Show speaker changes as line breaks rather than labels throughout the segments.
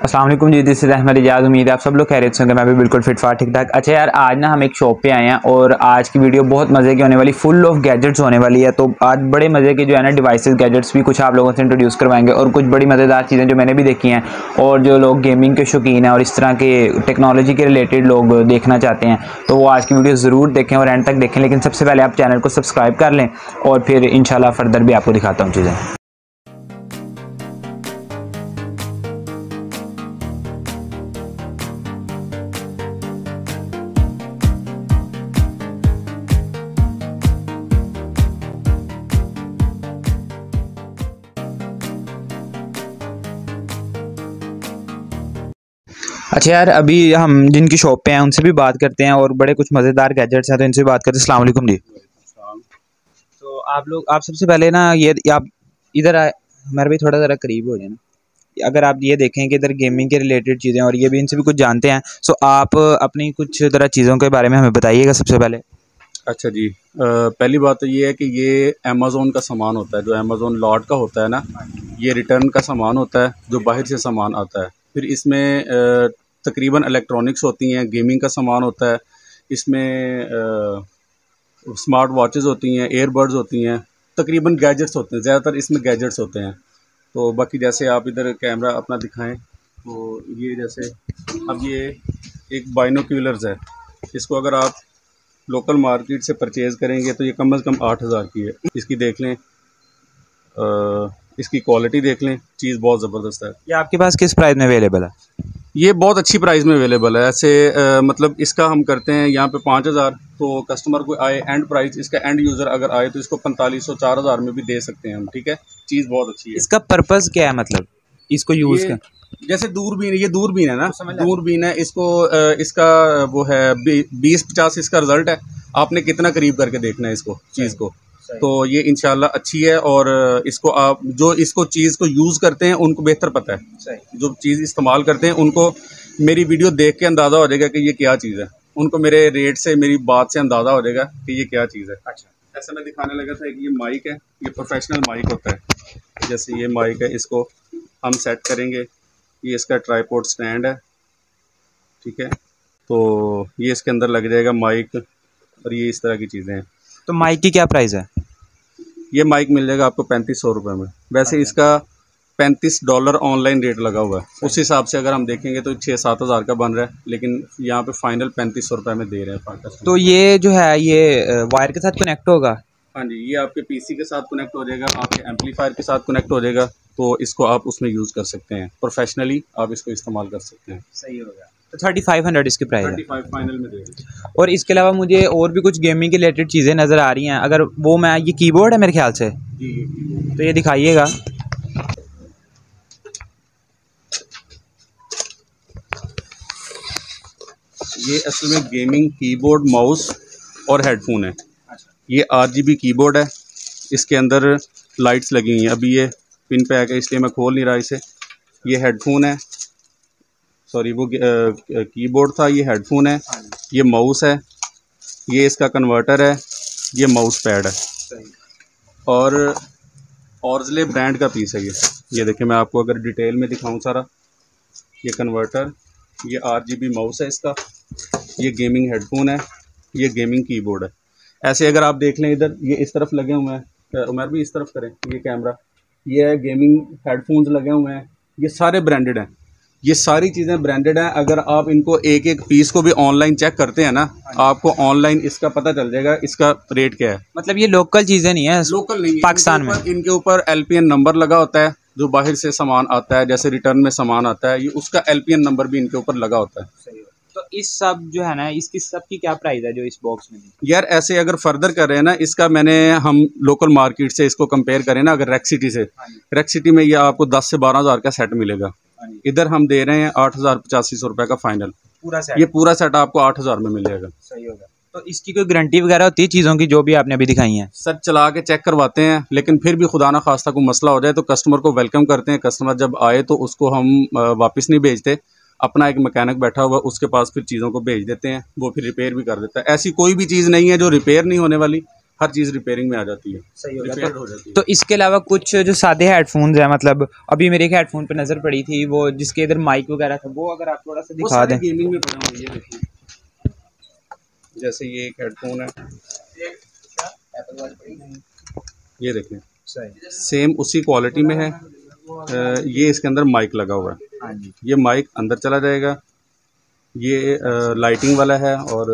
Aslam ji this Ahmad Ijaz उम्मीद है आप सब लोग कह रहे होंगे, मैं भी बिल्कुल फिट फाट ठीक ठाक अच्छा यार, आज ना हम एक शॉप पे आए हैं और आज की वीडियो बहुत मज़े की होने वाली फुल ऑफ़ गैजेट्स होने वाली है तो आज बड़े मज़े के जो है ना डिवाइसेस गैजेट्स भी कुछ आप लोगों से इंट्रोड्यूस करवाएँगे और कुछ बड़ी मज़ेदार चीज़ें जो मैंने भी देखी हैं और जो लोग गेमिंग के शौकीन हैं और इस तरह के टेक्नोलॉजी के रिलेटेड लोग देखना चाहते हैं तो वो आज की वीडियो ज़रूर देखें और एंड तक देखें, लेकिन सबसे पहले आप चैनल को सब्सक्राइब कर लें और फिर इन फर्दर भी आपको दिखाता हूँ चीज़ें। अच्छा यार अभी हम जिनकी शॉप पे हैं उनसे भी बात करते हैं और बड़े कुछ मज़ेदार गैजेट्स हैं तो इनसे बात करते हैं। सलामकुम जी। तो आप लोग आप सबसे पहले ना ये आप इधर आए हमारे भी थोड़ा ज़रा करीब हो जाए ना। अगर आप ये देखें कि इधर गेमिंग के रिलेटेड चीज़ें और ये भी इनसे भी कुछ जानते हैं सो आप अपनी कुछ ज़रा चीज़ों के बारे में हमें बताइएगा सबसे पहले।
अच्छा जी आ, पहली बात तो ये है कि ये अमेज़ोन का सामान होता है जो अमेज़ोन लॉट का होता है ना ये रिटर्न का सामान होता है जो बाहर से सामान आता है। फिर इसमें तकरीबन इलेक्ट्रॉनिक्स होती हैं गेमिंग का सामान होता है इसमें स्मार्ट वॉचेस होती हैं एयरबड्स होती हैं तकरीबन गैजेट्स होते हैं ज़्यादातर इसमें गैजेट्स होते हैं। तो बाकी जैसे आप इधर कैमरा अपना दिखाएँ तो ये जैसे अब ये एक बाइनोक्यूलर्स है इसको अगर आप लोकल मार्केट से परचेज़ करेंगे तो ये कम अज़ कम आठ हज़ार की है। इसकी देख लें आ, इसकी क्वालिटी देख लें चीज़ बहुत ज़बरदस्त है।
ये आपके पास किस प्राइस में अवेलेबल है?
ये बहुत अच्छी प्राइस में अवेलेबल है। ऐसे आ, मतलब इसका हम करते हैं यहाँ पे पाँच हज़ार तो कस्टमर को आए एंड प्राइस इसका एंड यूज़र अगर आए तो इसको पैंतालीस सौ चार हज़ार में भी दे सकते हैं हम ठीक है? चीज़ बहुत अच्छी है।
इसका पर्पज़ क्या है मतलब? इसको यूज़ कर
जैसे दूरबीन ये दूरबीन है ना? दूरबीन है इसको इसका वो है बीस पचास इसका रिज़ल्ट है। आपने कितना करीब करके देखना है इसको चीज़ को? तो ये इनशाला अच्छी है और इसको आप जो इसको चीज़ को यूज़ करते हैं उनको बेहतर पता है। जो चीज़ इस्तेमाल करते हैं उनको मेरी वीडियो देख के अंदाज़ा हो जाएगा कि ये क्या चीज़ है। उनको मेरे रेट से मेरी बात से अंदाज़ा हो जाएगा कि ये क्या चीज़ है। अच्छा। ऐसा मैं दिखाने लगा था कि ये माइक है ये प्रोफेशनल माइक होता है। जैसे ये माइक है इसको हम सेट करेंगे। ये इसका ट्राईपोर्ट स्टैंड है ठीक है? तो ये इसके अंदर लग जाएगा माइक और ये इस तरह की चीज़ें हैं।
तो माइक की क्या प्राइस है?
ये माइक मिल जाएगा आपको पैंतीस सौ रुपये में। वैसे अच्छा। इसका पैंतीस डॉलर ऑनलाइन रेट लगा हुआ है। उस हिसाब से अगर हम देखेंगे तो छः सात हज़ार का बन रहा है लेकिन यहाँ पे फाइनल पैंतीस सौ रुपये में दे रहे हैं
तो ये जो है ये वायर के साथ कनेक्ट होगा?
हाँ जी ये आपके पीसी के साथ कनेक्ट हो जाएगा आपके एम्पलीफायर के साथ कनेक्ट हो जाएगा तो इसको आप उसमें यूज़ कर सकते हैं। प्रोफेशनली आप इसको इस्तेमाल कर सकते हैं।
सही हो गया। थर्टी फाइव हंड्रेड इसकी प्राइस
है। फाइनल में
और इसके अलावा मुझे और भी कुछ गेमिंग के रिलेटेड चीज़ें नज़र आ रही हैं। अगर वो मैं ये कीबोर्ड है मेरे ख्याल से? तो ये दिखाइएगा।
ये असल में गेमिंग कीबोर्ड माउस और हेडफोन है। ये आर जी बी कीबोर्ड है। इसके अंदर लाइट्स लगी हुई हैं। अभी ये पिन पे आके इसलिए मैं खोल नहीं रहा इसे। ये हेडफोन है। सॉरी वो कीबोर्ड था ये हेडफोन है ये माउस है ये इसका कन्वर्टर है ये माउस पैड है। और औरजले ब्रांड का पीस है ये। ये देखिए मैं आपको अगर डिटेल में दिखाऊँ सारा। ये कन्वर्टर ये आर जी बी माउस है इसका। ये गेमिंग हेडफोन है ये गेमिंग कीबोर्ड है। ऐसे अगर आप देख लें इधर ये इस तरफ़ लगे हुए हैं। उमर भी इस तरफ़ करें ये कैमरा ये है गेमिंग हेडफोन्स लगे हुए हैं। ये सारे ब्रांडेड हैं। ये सारी चीज़ें ब्रांडेड हैं। अगर आप इनको एक एक पीस को भी ऑनलाइन चेक करते हैं ना आपको ऑनलाइन इसका पता चल जाएगा इसका रेट क्या है।
मतलब ये लोकल चीज़ें नहीं है
लोकल नहीं
पाकिस्तान में।
इनके ऊपर एलपीएन नंबर लगा होता है जो बाहर से सामान आता है जैसे रिटर्न में सामान आता है ये उसका एलपीएन नंबर भी इनके ऊपर लगा होता है।
तो इस सब जो है ना इसकी सब की क्या प्राइस है जो इस बॉक्स में
यार ऐसे अगर फर्दर कर रहे हैं ना इसका मैंने हम लोकल मार्केट से इसको कंपेयर करें ना अगर रेक सिटी से रेक सिटी में ये आपको दस से बारह हज़ार का सेट मिलेगा। हाँ इधर हम दे रहे हैं आठ हज़ार पचासी सौ रुपये का फाइनल
पूरा सेट
ये पूरा सेट आपको आठ हज़ार में मिल जाएगा
सही होगा। तो इसकी कोई गारंटी वगैरह होती है चीज़ों की जो भी आपने अभी दिखाई है?
सर चला के चेक करवाते हैं लेकिन फिर भी खुदा ना खास्ता कोई मसला हो जाए तो कस्टमर को वेलकम करते हैं। कस्टमर जब आए तो उसको हम वापस नहीं भेजते। अपना एक मैकेनिक बैठा हुआ उसके पास फिर चीज़ों को भेज देते हैं। वो फिर रिपेयर भी कर देता है। ऐसी कोई भी चीज़ नहीं है जो रिपेयर नहीं होने वाली। हर चीज़ रिपेयरिंग में आ जाती है।
सही हो तो,
हो जाती है।
तो इसके अलावा कुछ जो सादे हेडफोन्स हैं मतलब अभी मेरे एक हेडफोन पे नज़र पड़ी थी वो जिसके इधर माइक वगैरह था वो अगर आप थोड़ा सा दिखा दें।
गेमिंग में पड़े हुए ये जैसे ये एक हेडफोन है। ये देखें सेम उसी क्वालिटी में है। ये इसके अंदर माइक लगा हुआ है।
हाँ
ये माइक अंदर चला जाएगा। ये लाइटिंग वाला है और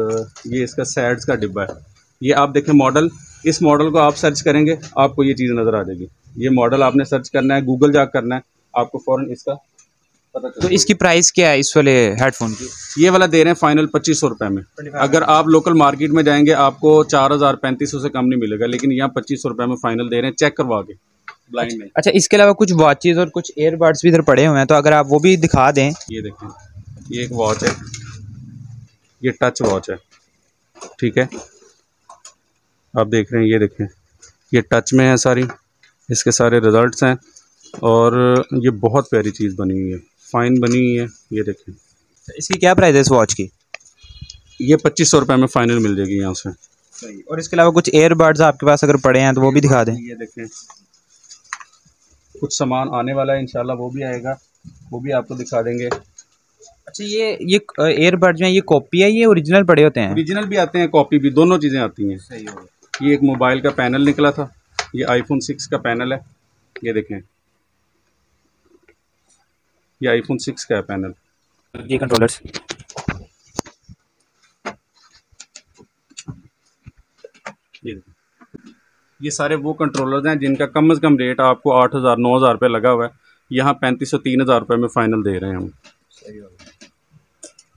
ये इसका सैड्स का डिब्बा है। ये आप देखें मॉडल इस मॉडल को आप सर्च करेंगे आपको ये चीज़ नज़र आ जाएगी। ये मॉडल आपने सर्च करना है गूगल जा करना है आपको फ़ौरन इसका पता
तो इसकी प्राइस क्या है इस वाले हेडफोन की?
ये वाला दे रहे हैं फाइनल पच्चीस सौ रुपये में। अगर आप लोकल मार्केट में जाएँगे आपको चार हज़ार पैंतीस सौ से कम नहीं मिलेगा लेकिन यहाँ पच्चीस सौ रुपये में फाइनल दे रहे हैं चेक करवा के ब्लाइंड में।
अच्छा इसके अलावा कुछ वॉचेज और कुछ एयरबड्स भी इधर पड़े हुए हैं तो अगर आप वो भी दिखा दें।
ये देखें ये एक वॉच है ये टच वॉच है ठीक है? आप देख रहे हैं ये देखें। ये टच में है सारी। इसके सारे रिजल्ट्स हैं। और ये बहुत प्यारी चीज़ बनी हुई है। फाइन बनी हुई है। ये देखें।
इसकी क्या प्राइस है इस वॉच की?
ये पच्चीस सौ रुपये में फाइनल मिल जाएगी यहाँ से।
और इसके अलावा कुछ एयरबड्स आपके पास अगर पड़े हैं तो वो भी दिखा दें।
ये देखें। कुछ सामान आने वाला है इंशाल्लाह वो भी आएगा। वो भी आपको दिखा देंगे।
अच्छा ये ये एयरबड्स में ये कॉपी है ये ओरिजिनल पड़े होते हैं?
ओरिजिनल भी आते हैं कॉपी भी। दोनों चीज़ें आती हैं।
सही हो
ये एक मोबाइल का पैनल निकला था। ये आईफोन सिक्स का पैनल है। ये देखें। ये आईफोन सिक्स का है पैनल।
ये कंट्रोलर्स
ये देखें। ये सारे वो कंट्रोलर्स हैं जिनका कम से कम रेट आपको आठ हज़ार नौ हज़ार रुपये लगा हुआ है। यहाँ पैंतीस सौ तीन हज़ार रुपये में फ़ाइनल दे रहे हैं हम।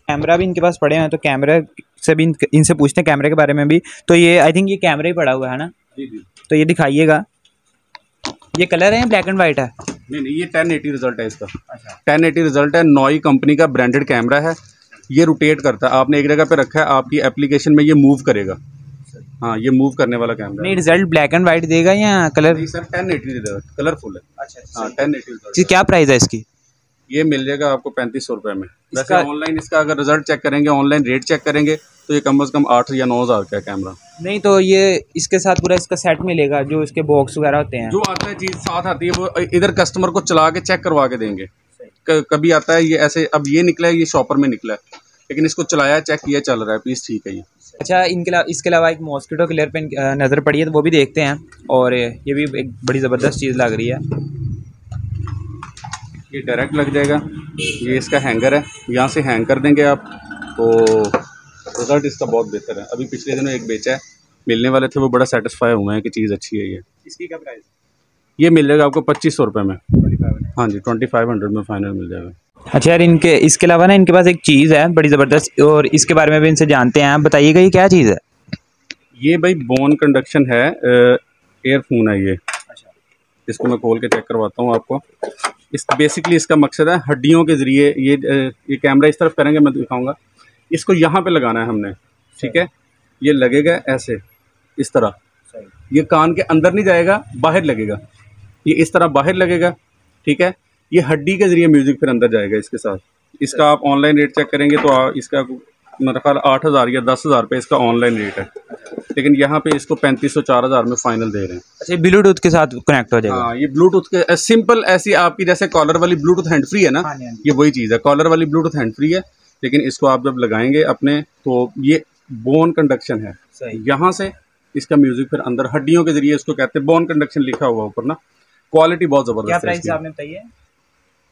कैमरा भी इनके पास पड़े हैं तो कैमरा से भी इन- इनसे पूछते हैं कैमरे के बारे में भी। तो ये आई थिंक ये कैमरा ही पड़ा हुआ है ना?
जी जी।
तो ये दिखाइएगा। ये कलर है ब्लैक एंड वाइट है?
नहीं नहीं ये टेन एटी रिज़ल्ट है इसका। टेन एटी रिज़ल्ट है नॉई कंपनी का ब्रांडेड कैमरा है। ये रोटेट करता है। आपने एक जगह पे रखा है आपकी एप्लीकेशन में ये मूव करेगा। हाँ ये मूव करने वाला कैमरा
नहीं रिज़ल्ट ब्लैक एंड वाइट देगा या कलर
नहीं sir ten eighty result colourful है। हाँ टेन एटी
क्या प्राइस है इसकी?
ये मिल जाएगा आपको पैंतीस सौ रुपये में। वैसे
इसका-
ऑनलाइन इसका अगर रिज़ल्ट चेक करेंगे ऑनलाइन रेट चेक करेंगे तो ये कम से कम आठ या नौ हज़ार का कैमरा
नहीं तो ये इसके साथ पूरा इसका सेट मिलेगा जो इसके बॉक्स वगैरह होते हैं।
जो आता है चीज़ साथ आती है वो इधर कस्टमर को चला के चेक करवा के देंगे। कभी आता है ये ऐसे अब ये निकला है ये शॉपर में निकला है। लेकिन इसको चलाया चेक किया चल रहा है पीस ठीक है ये।
अच्छा इनके अलावा इसके अलावा एक मॉस्किटो क्लियर पेन नज़र पड़ी है तो वो भी देखते हैं। और ये भी एक बड़ी ज़बरदस्त चीज़ लग रही है।
ये डायरेक्ट लग जाएगा। ये इसका हैंगर है। यहाँ से हैंग कर देंगे आप। तो रिज़ल्ट इसका बहुत बेहतर है। अभी पिछले दिनों एक बेचा है। मिलने वाले थे वो बड़ा सेटिस्फाई हुए हैं कि चीज़ अच्छी है ये।
इसकी क्या प्राइस
ये मिल जाएगा आपको पच्चीस सौ रुपये में। हाँ जी ट्वेंटी फाइव हंड्रेड में फाइनल मिल जाएगा।
अच्छा यार इनके इसके अलावा ना इनके पास एक चीज़ है बड़ी ज़बरदस्त और इसके बारे में भी इनसे जानते हैं। आप बताइएगा ये क्या चीज़ है?
ये भाई बोन कंडक्शन है एयरफोन है ये। अच्छा। इसको मैं खोल के चेक करवाता हूँ आपको। इस बेसिकली इसका मकसद है हड्डियों के ज़रिए ये ये कैमरा इस तरफ़ करेंगे मैं दिखाऊँगा। इसको यहाँ पे लगाना है हमने ठीक है? ये लगेगा ऐसे इस तरह। ये कान के अंदर नहीं जाएगा बाहर लगेगा। ये इस तरह बाहर लगेगा ठीक है? ये हड्डी के ज़रिए म्यूज़िक फिर अंदर जाएगा इसके साथ। इसका आप ऑनलाइन रेट चेक करेंगे तो इसका मेरा ख्याल आठ हज़ार या दस हज़ार रुपये इसका ऑनलाइन रेट है। लेकिन यहाँ पे इसको पैंतीस सौ चार हज़ार में फाइनल दे रहे हैं।
अच्छा ब्लूटूथ के साथ कनेक्ट हो जाएगा।
हाँ ये ब्लूटूथ के सिंपल ऐसी आपकी जैसे कॉलर वाली ब्लूटूथ हैंड फ्री है ना
हाँ हाँ।
ये वही चीज़ है। कॉलर वाली ब्लूटूथ हैंड फ्री है लेकिन इसको आप जब लगाएँगे अपने तो ये बोन कंडक्शन है। यहाँ से इसका म्यूज़िक फिर अंदर हड्डियों के ज़रिए इसको कहते हैं बोन कंडक्शन लिखा हुआ ऊपर ना। क्वालिटी बहुत
क्या
ज़बरदस्त है
प्राइस
इसकी।
आपने बताइए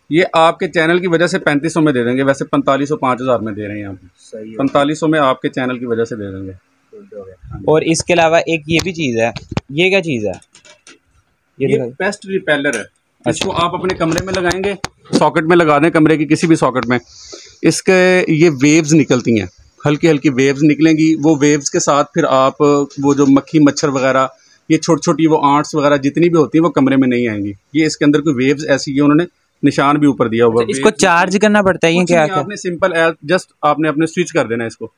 ये आपके चैनल की वजह से पैंतीस सौ में दे देंगे वैसे पैंतालीस सौ पाँच हज़ार में दे रहे हैं
आप
पैंतालीस सौ में आपके चैनल की वजह से दे देंगे।
और इसके अलावा एक ये भी चीज़ है ये क्या चीज़ है? ये
ये पेस्ट रिपेलर है। इसको आप अपने कमरे में लगाएँगे सॉकेट में लगा दें कमरे की किसी भी सॉकेट में। इसके ये वेव्स निकलती हैं हल्की हल्की वेव्स निकलेंगी। वो वेव्स के साथ फिर आप वो जो मक्खी मच्छर वगैरह ये छोटी छोटी वो आंट्स वगैरह जितनी भी होती हैं वो कमरे में नहीं आएँगी। ये इसके अंदर कोई वेव्स ऐसी है उन्होंने निशान भी ऊपर दिया हुआ है।
इसको चार्ज करना पड़ता है ये क्या
आपने सिंपल जस्ट आपने अपने स्विच कर देना है इसको।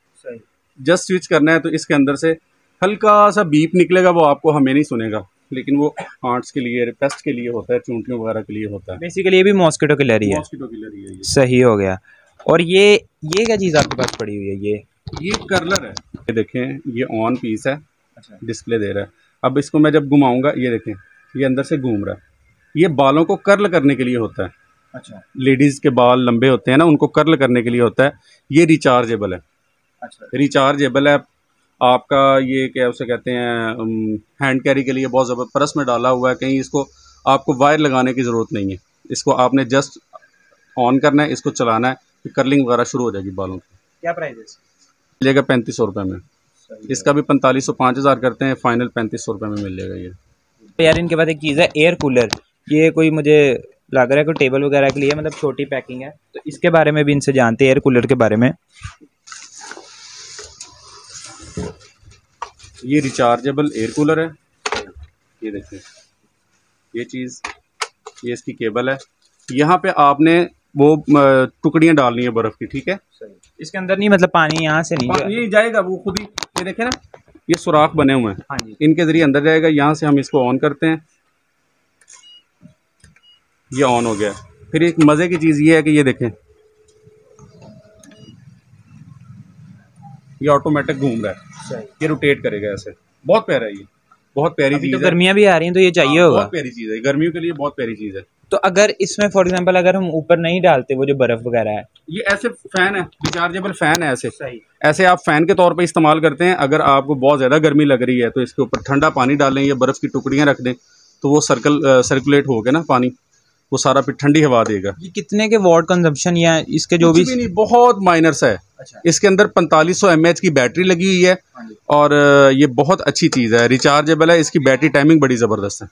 जस्ट स्विच करना है तो इसके अंदर से हल्का सा बीप निकलेगा वो आपको हमें नहीं सुनेगा। लेकिन वो आंट्स के लिए पेस्ट के लिए होता है चूंटियों वगैरह के लिए होता है।
बेसिकली ये भी मॉस्किटो किलर ही है।
मॉस्किटो किलर ही है
सही हो गया। और ये ये क्या चीज़ आपके पास पड़ी हुई है ये?
ये कर्लर है। ये देखें ये ऑन पीस है।
अच्छा।
डिस्प्ले दे रहा है। अब इसको मैं जब घुमाऊँगा ये देखें ये अंदर से घूम रहा है। ये बालों को कर्ल करने के लिए होता है।
अच्छा।
लेडीज़ के बाल लंबे होते हैं ना उनको कर्ल करने के लिए होता है। ये रिचार्जेबल है।
अच्छा।
रिचार्जेबल है। आपका ये क्या उसे कहते हैं हैंड कैरी के लिए बहुत ज़बरदस्त परस में डाला हुआ है। कहीं इसको आपको वायर लगाने की ज़रूरत नहीं है। इसको आपने जस्ट ऑन करना है इसको चलाना है फिर कर्लिंग वगैरह शुरू हो जाएगी बालों की।
क्या प्राइस है
मिलेगा पैंतीस सौ रुपये में। इसका भी पैंतालीस सौ पाँच हज़ार करते हैं फाइनल पैंतीस सौ रुपये में मिल जाएगा ये।
तो यार इनके पास एक चीज़ है एयर कूलर। ये कोई मुझे लग रहा है कोई टेबल वगैरह के लिए मतलब छोटी पैकिंग है। तो इसके बारे में भी इनसे जानते हैं एयर कूलर के बारे में।
ये रिचार्जेबल एयर कूलर है। ये देखिए ये चीज़ ये इसकी केबल है। यहाँ पे आपने वो टुकड़ियाँ डालनी है बर्फ़ की ठीक है?
इसके अंदर नहीं मतलब पानी यहाँ से नहीं
ये जाएगा। वो खुद ही ये देखे ना ये सुराख बने हुए हैं।
हाँ
इनके ज़रिए अंदर जाएगा यहाँ से हम इसको ऑन करते हैं। ये ऑन हो गया। फिर एक मज़े की चीज़ ये है कि ये देखें। ये ऑटोमेटिक घूम रहा है। ये रोटेट करेगा ऐसे। बहुत प्यारा है ये। बहुत प्यारी चीज़
तो गर्मियाँ भी आ रही हैं तो ये चाहिए
हाँ,
होगा।
बहुत प्यारी चीज़ है। गर्मियों के लिए बहुत प्यारी चीज़ है।
तो अगर इसमें फॉर एग्जांपल अगर हम ऊपर नहीं डालते वो जो बर्फ़ वगैरह है।
ये ऐसे फ़ैन है रिचार्जेबल फ़ैन है ऐसे।
सही।
ऐसे आप फ़ैन के तौर पे इस्तेमाल करते हैं। अगर आपको बहुत ज़्यादा गर्मी लग रही है तो इसके ऊपर ठंडा पानी डालें या बर्फ़ की टुकड़ियाँ रख दें तो वो सर्कल सर्कुलेट हो गया ना पानी। वो सारा फिर ठंडी हवा देगा।
ये कितने के वॉट कंजम्पशन या इसके जो भी
भी नहीं बहुत माइनर्स है।
अच्छा।
इसके अंदर 4500 सौ की बैटरी लगी हुई है
हाँ
और ये बहुत अच्छी चीज़ है रिचार्जेबल है इसकी बैटरी टाइमिंग बड़ी ज़बरदस्त है।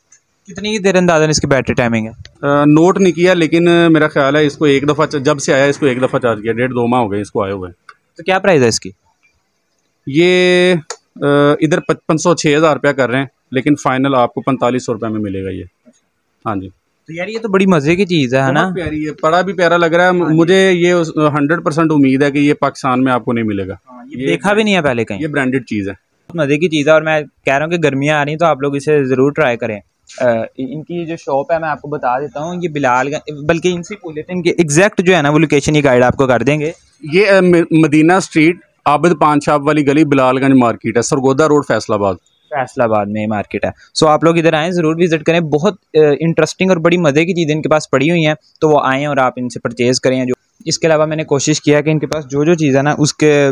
कितनी की देर अंदाजन इसकी बैटरी टाइमिंग है?
अ, नोट नहीं किया लेकिन मेरा ख्याल है इसको एक दफ़ा जब से आया इसको एक दफ़ा चार्ज किया डेढ़ दो माह हो गए इसको आए हुए।
तो क्या प्राइस है इसकी?
ये इधर पचपन सौ छः हज़ार रुपया कर रहे हैं लेकिन फाइनल आपको पैंतालीस सौ रुपये में मिलेगा ये। हाँ जी।
तो यार ये तो बड़ी मज़े की चीज़ है है ना?
प्यारी है बड़ा भी प्यारा लग रहा है। मुझे ये हंड्रेड परसेंट उम्मीद है कि ये पाकिस्तान में आपको नहीं मिलेगा।
ये देखा भी नहीं है पहले कहीं।
ये ब्रांडेड चीज़ है।
मज़े की चीज़ है और मैं कह रहा हूँ कि गर्मियाँ आ रही हैं तो आप लोग इसे ज़रूर ट्राई करें। अ, इनकी जो शॉप है मैं आपको बता देता हूँ ये बिलाल बल्कि इनसे ही पूछ लेते हैं इनकी एग्जैक्ट जो है ना वो लोकेशन ही गाइड आपको कर देंगे।
ये मदीना स्ट्रीट आबिद पान शाप वाली गली बिलालगंज मार्केट है सरगोदा रोड फैसलाबाद।
फैसलाबाद में मार्केट है। सो आप लोग इधर आए, ज़रूर विज़िट करें। बहुत इंटरेस्टिंग और बड़ी मज़े की चीज़ें इनके पास पड़ी हुई हैं। तो वो आए और आप इनसे परचेज़ करें। जो इसके अलावा मैंने कोशिश किया कि इनके पास जो जो चीज़ है ना, उसके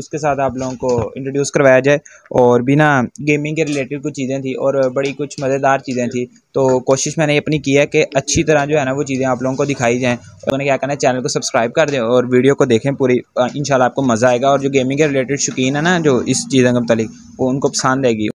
उसके साथ आप लोगों को इंट्रोड्यूस करवाया जाए और बिना गेमिंग के रिलेटेड कुछ चीज़ें थी और बड़ी कुछ मज़ेदार चीज़ें थी। तो कोशिश मैंने अपनी की है कि अच्छी तरह जो है ना, वो चीज़ें आप लोगों को दिखाई जाएँ। और उन्हें क्या करना है चैनल को सब्सक्राइब कर दें और वीडियो को देखें पूरी। इन आपको मज़ा आएगा और जो गेमिंग के रिलेटेड शौकीन है ना, जो इस चीज़ों के मतलब वो उनको पसंद आएगी।